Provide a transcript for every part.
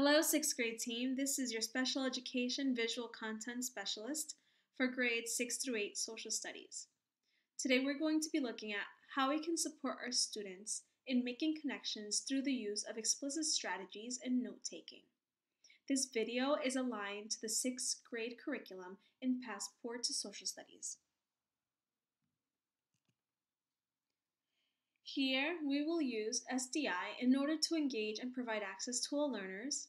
Hello, sixth grade team. This is your special education visual content specialist for grades 6 through 8 social studies. Today we're going to be looking at how we can support our students in making connections through the use of explicit strategies and note taking. This video is aligned to the sixth grade curriculum in Passport to Social Studies. Here, we will use SDI in order to engage and provide access to all learners,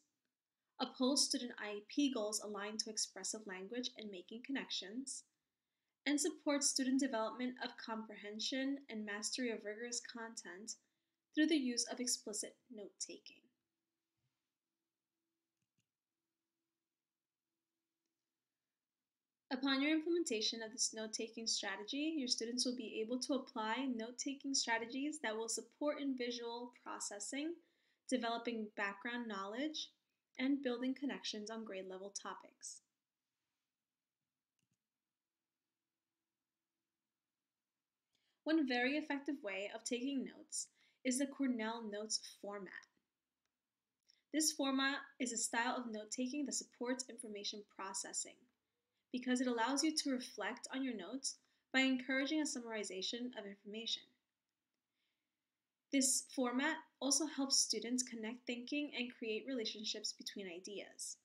uphold student IEP goals aligned to expressive language and making connections, and support student development of comprehension and mastery of rigorous content through the use of explicit note taking. Upon your implementation of this note-taking strategy, your students will be able to apply note-taking strategies that will support in visual processing, developing background knowledge, and building connections on grade level topics. One very effective way of taking notes is the Cornell Notes format. This format is a style of note-taking that supports information processing because it allows you to reflect on your notes by encouraging a summarization of information. This format also helps students connect thinking and create relationships between ideas.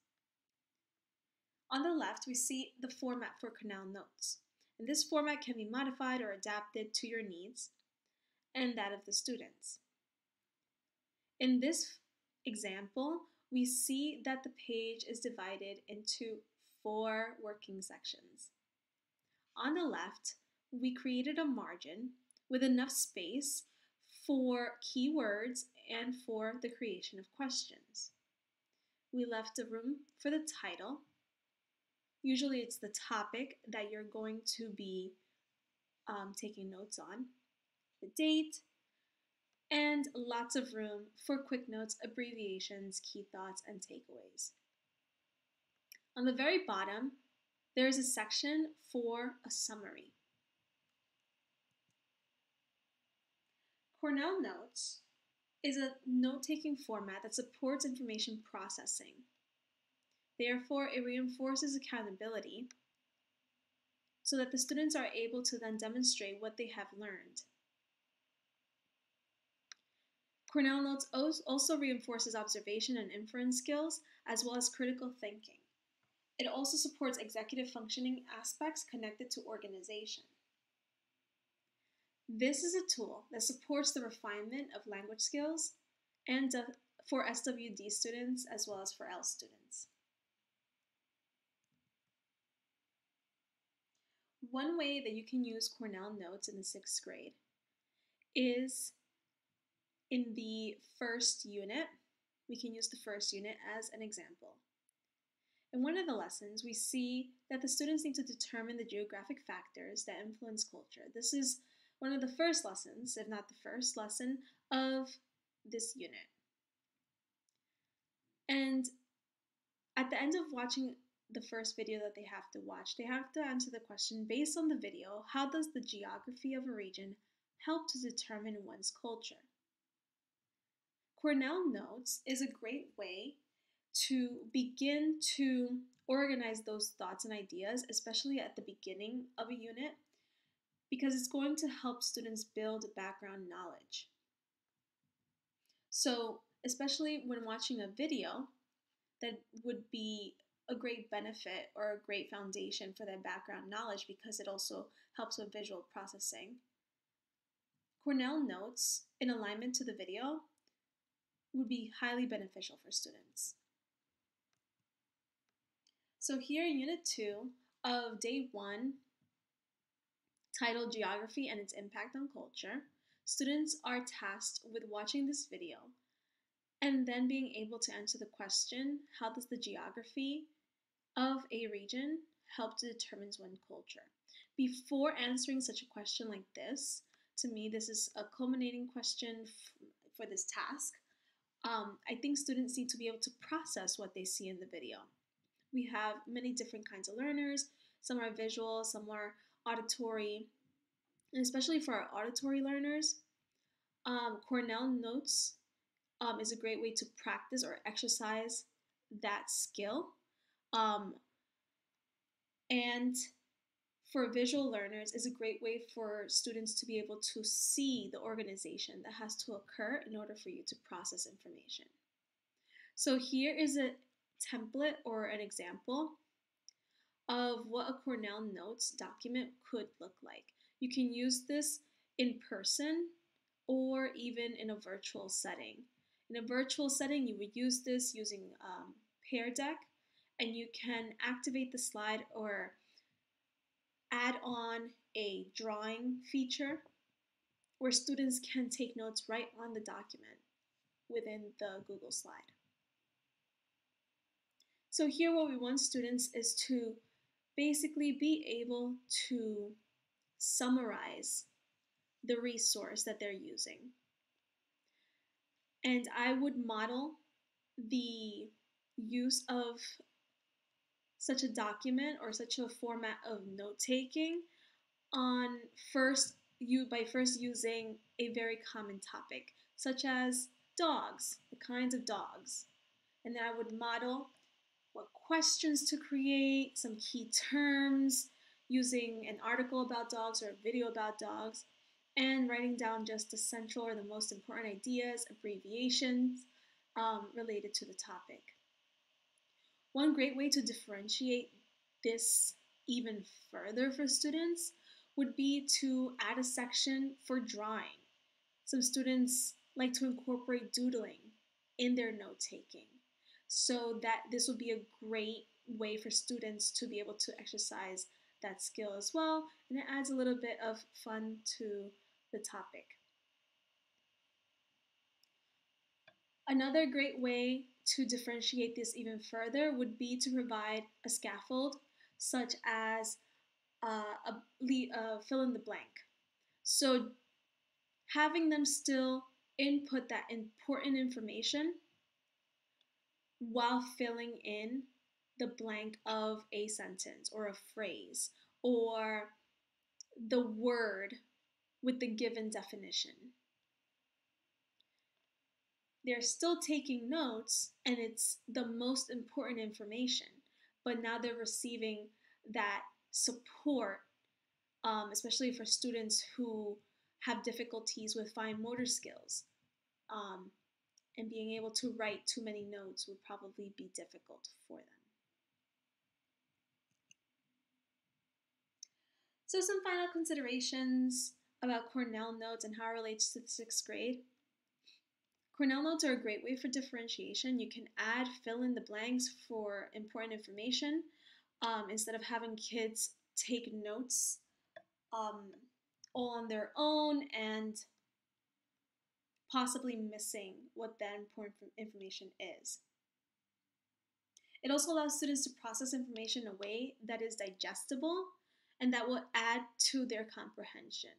On the left, we see the format for Cornell Notes. And this format can be modified or adapted to your needs and that of the students. In this example, we see that the page is divided into four working sections. On the left, we created a margin with enough space for keywords and for the creation of questions. We left a room for the title. Usually it's the topic that you're going to be um, taking notes on, the date, and lots of room for quick notes, abbreviations, key thoughts, and takeaways. On the very bottom, there is a section for a summary. Cornell Notes is a note-taking format that supports information processing. Therefore, it reinforces accountability so that the students are able to then demonstrate what they have learned. Cornell Notes also reinforces observation and inference skills as well as critical thinking. It also supports executive functioning aspects connected to organization. This is a tool that supports the refinement of language skills and for SWD students as well as for L students. One way that you can use Cornell Notes in the sixth grade is in the first unit. We can use the first unit as an example. In one of the lessons, we see that the students need to determine the geographic factors that influence culture. This is one of the first lessons, if not the first lesson, of this unit. And at the end of watching the first video that they have to watch, they have to answer the question based on the video how does the geography of a region help to determine one's culture? Cornell Notes is a great way to begin to organize those thoughts and ideas, especially at the beginning of a unit, because it's going to help students build background knowledge. So, especially when watching a video, that would be a great benefit or a great foundation for their background knowledge because it also helps with visual processing. Cornell notes in alignment to the video would be highly beneficial for students. So here in Unit 2 of Day 1, titled Geography and its Impact on Culture, students are tasked with watching this video and then being able to answer the question, how does the geography of a region help to determine one's culture? Before answering such a question like this, to me, this is a culminating question for this task. Um, I think students need to be able to process what they see in the video we have many different kinds of learners. Some are visual, some are auditory, and especially for our auditory learners, um, Cornell Notes um, is a great way to practice or exercise that skill. Um, and for visual learners is a great way for students to be able to see the organization that has to occur in order for you to process information. So here is a template or an example of what a Cornell Notes document could look like. You can use this in person or even in a virtual setting. In a virtual setting, you would use this using um, Pear Deck, and you can activate the slide or add on a drawing feature where students can take notes right on the document within the Google slide. So here what we want students is to basically be able to summarize the resource that they're using. And I would model the use of such a document or such a format of note taking on first you by first using a very common topic such as dogs the kinds of dogs and then i would model what questions to create some key terms using an article about dogs or a video about dogs and writing down just the central or the most important ideas abbreviations um, related to the topic one great way to differentiate this even further for students would be to add a section for drawing. Some students like to incorporate doodling in their note taking. So that this would be a great way for students to be able to exercise that skill as well, and it adds a little bit of fun to the topic. Another great way to differentiate this even further would be to provide a scaffold such as uh, a, uh, fill in the blank. So having them still input that important information while filling in the blank of a sentence or a phrase or the word with the given definition they're still taking notes and it's the most important information, but now they're receiving that support, um, especially for students who have difficulties with fine motor skills. Um, and being able to write too many notes would probably be difficult for them. So some final considerations about Cornell notes and how it relates to the sixth grade. Cornell notes are a great way for differentiation. You can add fill in the blanks for important information um, instead of having kids take notes um, all on their own and possibly missing what that important information is. It also allows students to process information in a way that is digestible and that will add to their comprehension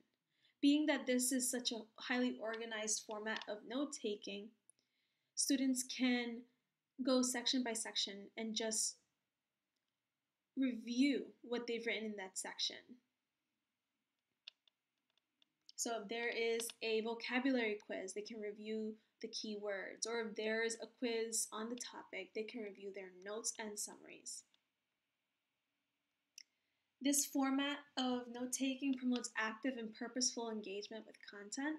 being that this is such a highly organized format of note taking, students can go section by section and just review what they've written in that section. So if there is a vocabulary quiz, they can review the keywords, or if there is a quiz on the topic, they can review their notes and summaries. This format of note taking promotes active and purposeful engagement with content,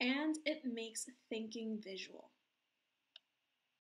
and it makes thinking visual.